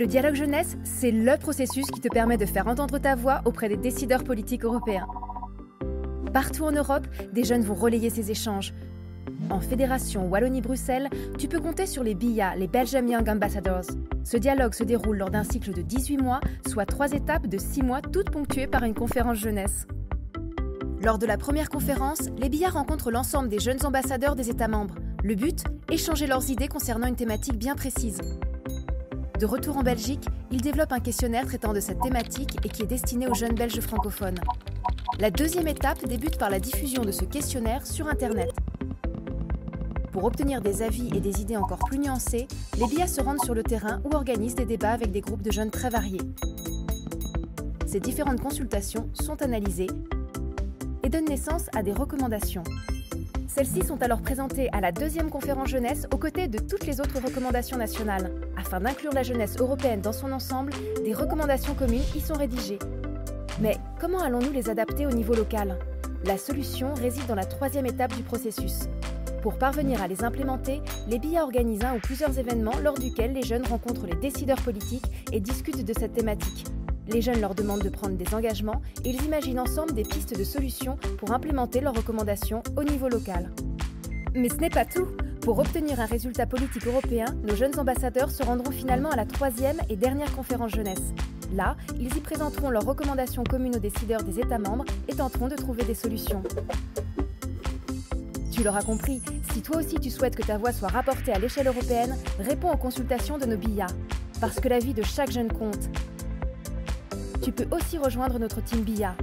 Le dialogue jeunesse, c'est le processus qui te permet de faire entendre ta voix auprès des décideurs politiques européens. Partout en Europe, des jeunes vont relayer ces échanges. En Fédération Wallonie-Bruxelles, tu peux compter sur les BIA, les Belgium Young Ambassadors. Ce dialogue se déroule lors d'un cycle de 18 mois, soit trois étapes de 6 mois, toutes ponctuées par une conférence jeunesse. Lors de la première conférence, les BIA rencontrent l'ensemble des jeunes ambassadeurs des États membres. Le but Échanger leurs idées concernant une thématique bien précise. De retour en Belgique, ils développent un questionnaire traitant de cette thématique et qui est destiné aux jeunes Belges francophones. La deuxième étape débute par la diffusion de ce questionnaire sur Internet. Pour obtenir des avis et des idées encore plus nuancées, les BIA se rendent sur le terrain ou organisent des débats avec des groupes de jeunes très variés. Ces différentes consultations sont analysées et donnent naissance à des recommandations. Celles-ci sont alors présentées à la deuxième conférence jeunesse aux côtés de toutes les autres recommandations nationales. Afin d'inclure la jeunesse européenne dans son ensemble, des recommandations communes y sont rédigées. Mais comment allons-nous les adapter au niveau local? La solution réside dans la troisième étape du processus. Pour parvenir à les implémenter, les BIA organisent un ou plusieurs événements lors duquel les jeunes rencontrent les décideurs politiques et discutent de cette thématique. Les jeunes leur demandent de prendre des engagements et ils imaginent ensemble des pistes de solutions pour implémenter leurs recommandations au niveau local. Mais ce n'est pas tout. Pour obtenir un résultat politique européen, nos jeunes ambassadeurs se rendront finalement à la troisième et dernière conférence jeunesse. Là, ils y présenteront leurs recommandations communes aux décideurs des États membres et tenteront de trouver des solutions. Tu l'auras compris, si toi aussi tu souhaites que ta voix soit rapportée à l'échelle européenne, réponds aux consultations de nos BIA. Parce que la vie de chaque jeune compte. Tu peux aussi rejoindre notre team BIA